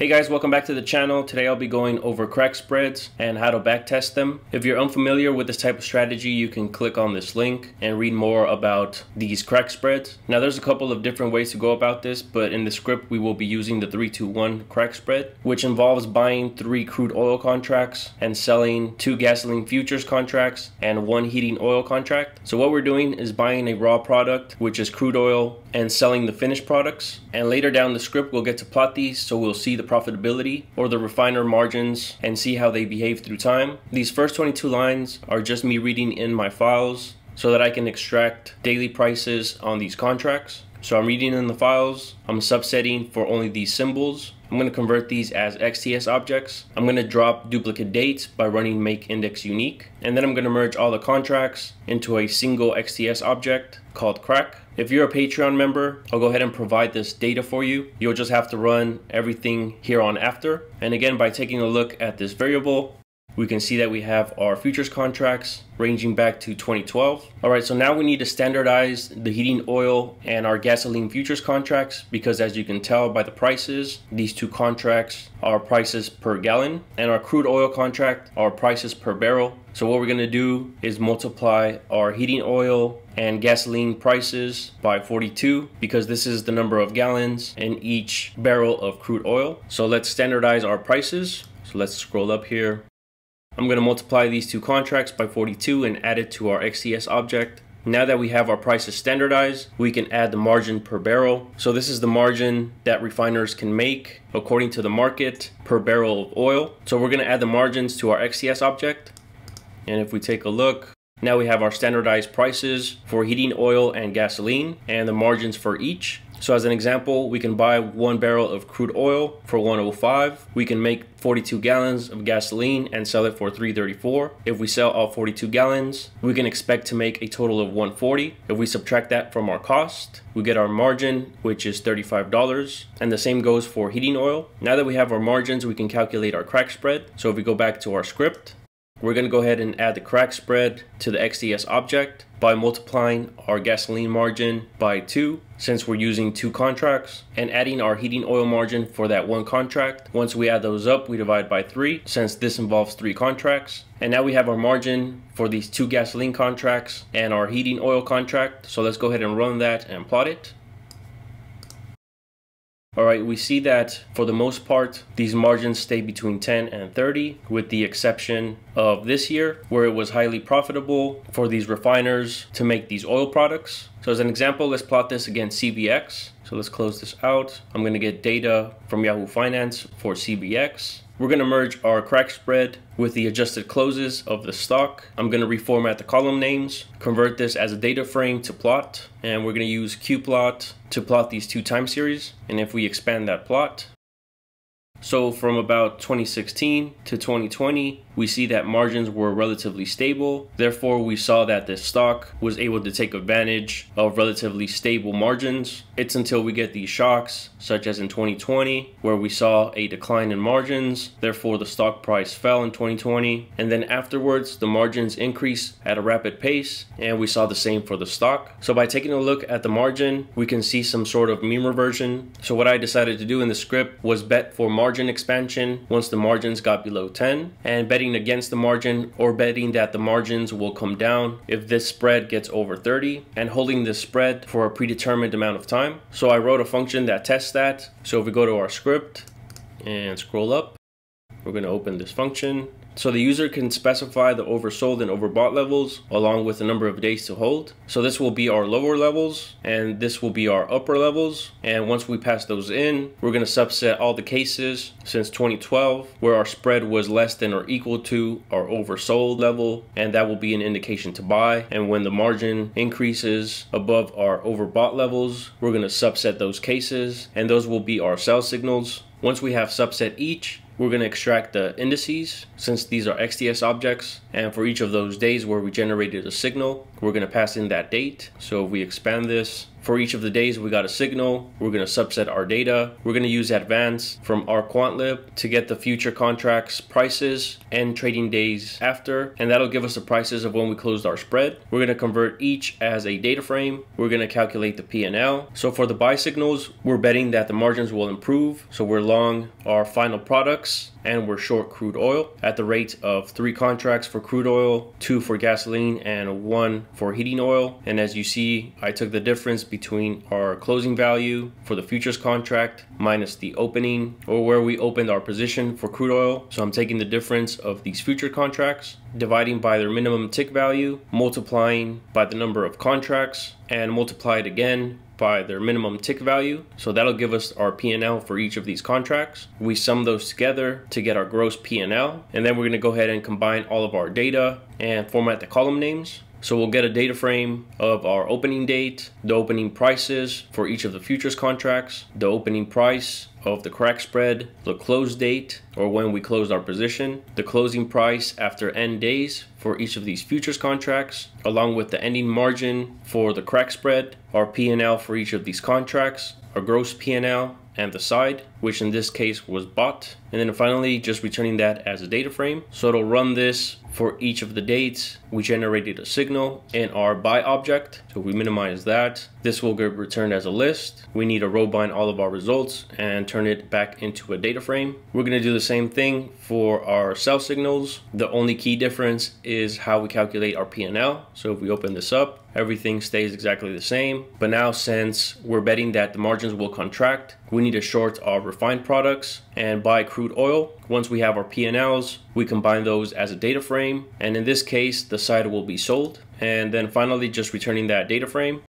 Hey guys, welcome back to the channel. Today I'll be going over crack spreads and how to backtest them. If you're unfamiliar with this type of strategy, you can click on this link and read more about these crack spreads. Now there's a couple of different ways to go about this, but in the script we will be using the 321 crack spread, which involves buying three crude oil contracts and selling two gasoline futures contracts and one heating oil contract. So what we're doing is buying a raw product, which is crude oil, and selling the finished products. And later down the script, we'll get to plot these so we'll see the profitability or the refiner margins and see how they behave through time. These first 22 lines are just me reading in my files so that I can extract daily prices on these contracts. So I'm reading in the files, I'm subsetting for only these symbols. I'm going to convert these as XTS objects. I'm going to drop duplicate dates by running make index unique. And then I'm going to merge all the contracts into a single XTS object called crack. If you're a Patreon member, I'll go ahead and provide this data for you. You'll just have to run everything here on after. And again, by taking a look at this variable, we can see that we have our futures contracts ranging back to 2012. All right, so now we need to standardize the heating oil and our gasoline futures contracts because as you can tell by the prices, these two contracts are prices per gallon and our crude oil contract are prices per barrel. So what we're gonna do is multiply our heating oil and gasoline prices by 42 because this is the number of gallons in each barrel of crude oil. So let's standardize our prices. So let's scroll up here I'm going to multiply these two contracts by 42 and add it to our XTS object. Now that we have our prices standardized, we can add the margin per barrel. So this is the margin that refiners can make according to the market per barrel of oil. So we're going to add the margins to our XTS object. And if we take a look, now we have our standardized prices for heating oil and gasoline and the margins for each. So as an example, we can buy one barrel of crude oil for 105. We can make 42 gallons of gasoline and sell it for 334. If we sell all 42 gallons, we can expect to make a total of 140. If we subtract that from our cost, we get our margin, which is $35. And the same goes for heating oil. Now that we have our margins, we can calculate our crack spread. So if we go back to our script, we're going to go ahead and add the crack spread to the XTS object by multiplying our gasoline margin by 2 since we're using two contracts and adding our heating oil margin for that one contract. Once we add those up, we divide by 3 since this involves three contracts. And now we have our margin for these two gasoline contracts and our heating oil contract. So let's go ahead and run that and plot it. All right, we see that for the most part, these margins stay between 10 and 30, with the exception of this year, where it was highly profitable for these refiners to make these oil products. So as an example, let's plot this against CVX. So let's close this out. I'm gonna get data from Yahoo Finance for CVX. We're going to merge our crack spread with the adjusted closes of the stock. I'm going to reformat the column names, convert this as a data frame to plot, and we're going to use qplot to plot these two time series. And if we expand that plot, so from about 2016 to 2020, we see that margins were relatively stable. Therefore, we saw that the stock was able to take advantage of relatively stable margins. It's until we get these shocks, such as in 2020, where we saw a decline in margins. Therefore, the stock price fell in 2020. And then afterwards, the margins increased at a rapid pace, and we saw the same for the stock. So by taking a look at the margin, we can see some sort of mean reversion. So what I decided to do in the script was bet for margin margin expansion once the margins got below 10 and betting against the margin or betting that the margins will come down if this spread gets over 30 and holding this spread for a predetermined amount of time. So I wrote a function that tests that. So if we go to our script and scroll up, we're going to open this function so the user can specify the oversold and overbought levels along with the number of days to hold. So this will be our lower levels and this will be our upper levels. And once we pass those in, we're going to subset all the cases since 2012 where our spread was less than or equal to our oversold level. And that will be an indication to buy. And when the margin increases above our overbought levels, we're going to subset those cases and those will be our sell signals. Once we have subset each, we're going to extract the indices since these are XTS objects. And for each of those days where we generated a signal, we're going to pass in that date. So if we expand this For each of the days, we got a signal. We're going to subset our data. We're going to use advance from our quantlib to get the future contracts prices and trading days after. And that'll give us the prices of when we closed our spread. We're going to convert each as a data frame. We're going to calculate the P&L. So for the buy signals, we're betting that the margins will improve. So we're long our final products and we're short crude oil at the rate of three contracts for crude oil, two for gasoline, and one for heating oil. And as you see, I took the difference between our closing value for the futures contract minus the opening or where we opened our position for crude oil. So I'm taking the difference of these future contracts, dividing by their minimum tick value, multiplying by the number of contracts, and multiply it again by their minimum tick value. So that'll give us our P&L for each of these contracts. We sum those together to get our gross P&L. And then we're gonna go ahead and combine all of our data and format the column names. So we'll get a data frame of our opening date, the opening prices for each of the futures contracts, the opening price of the crack spread, the close date or when we closed our position, the closing price after end days for each of these futures contracts, along with the ending margin for the crack spread, our P&L for each of these contracts, our gross P&L, and the side, which in this case was bought. And then finally, just returning that as a data frame. So it'll run this for each of the dates. We generated a signal in our buy object. So if we minimize that. This will get returned as a list. We need to row bind all of our results and turn it back into a data frame. We're gonna do the same thing for our sell signals. The only key difference is how we calculate our P&L. So if we open this up, everything stays exactly the same. But now since we're betting that the margins will contract, we need to short our refined products and buy crude oil. Once we have our P&Ls, we combine those as a data frame. And in this case, the side will be sold. And then finally, just returning that data frame.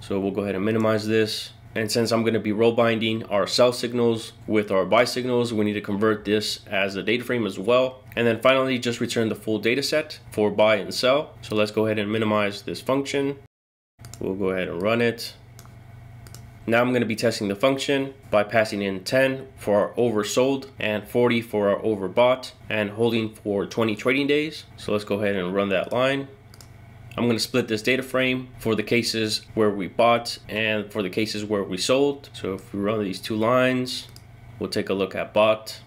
So we'll go ahead and minimize this. And since I'm going to be row binding our sell signals with our buy signals, we need to convert this as a data frame as well. And then finally, just return the full data set for buy and sell. So let's go ahead and minimize this function. We'll go ahead and run it. Now I'm going to be testing the function by passing in 10 for our oversold and 40 for our overbought and holding for 20 trading days. So let's go ahead and run that line. I'm going to split this data frame for the cases where we bought and for the cases where we sold. So if we run these two lines, we'll take a look at bought.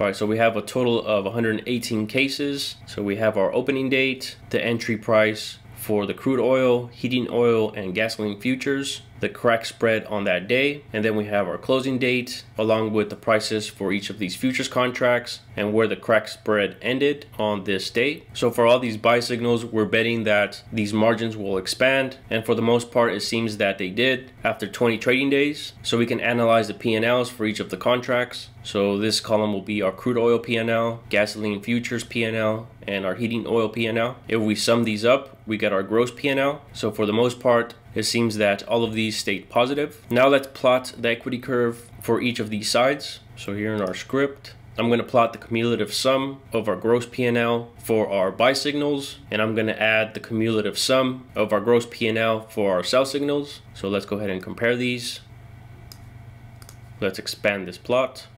All right, so we have a total of 118 cases. So we have our opening date, the entry price for the crude oil, heating oil, and gasoline futures the crack spread on that day. And then we have our closing date along with the prices for each of these futures contracts and where the crack spread ended on this date. So for all these buy signals, we're betting that these margins will expand. And for the most part, it seems that they did after 20 trading days. So we can analyze the P&Ls for each of the contracts. So this column will be our crude oil P&L, gasoline futures P&L, and our heating oil P&L. If we sum these up, we get our gross P&L. So for the most part, it seems that all of these stayed positive. Now let's plot the equity curve for each of these sides. So here in our script, I'm going to plot the cumulative sum of our gross P&L for our buy signals, and I'm going to add the cumulative sum of our gross P&L for our sell signals. So let's go ahead and compare these. Let's expand this plot.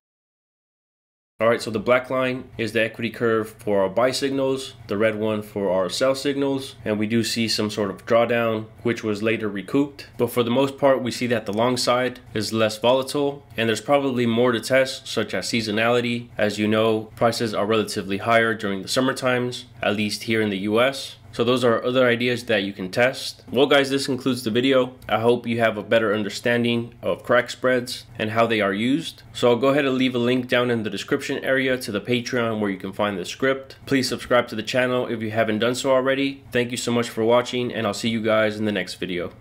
All right, so the black line is the equity curve for our buy signals, the red one for our sell signals, and we do see some sort of drawdown, which was later recouped. But for the most part, we see that the long side is less volatile, and there's probably more to test, such as seasonality. As you know, prices are relatively higher during the summer times, at least here in the US. So those are other ideas that you can test. Well guys, this concludes the video. I hope you have a better understanding of crack spreads and how they are used. So I'll go ahead and leave a link down in the description area to the Patreon where you can find the script. Please subscribe to the channel if you haven't done so already. Thank you so much for watching and I'll see you guys in the next video.